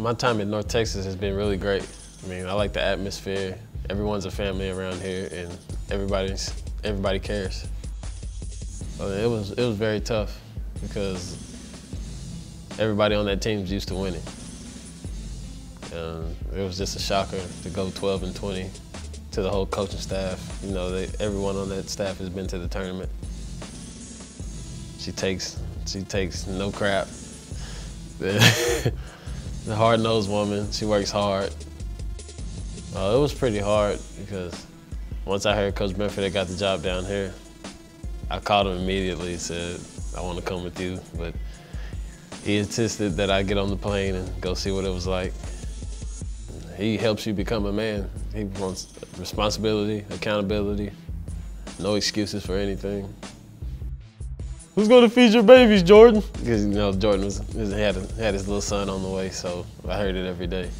My time in North Texas has been really great. I mean, I like the atmosphere. Everyone's a family around here, and everybody's everybody cares. It was it was very tough because everybody on that team's used to winning. It was just a shocker to go 12 and 20 to the whole coaching staff. You know, they, everyone on that staff has been to the tournament. She takes she takes no crap. the hard-nosed woman. She works hard. Uh, it was pretty hard because once I heard Coach Benford had got the job down here, I called him immediately and said, I want to come with you. But he insisted that I get on the plane and go see what it was like. He helps you become a man. He wants responsibility, accountability, no excuses for anything. Who's going to feed your babies, Jordan? Because you know Jordan was, had, had his little son on the way, so I heard it every day.